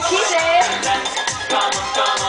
come it.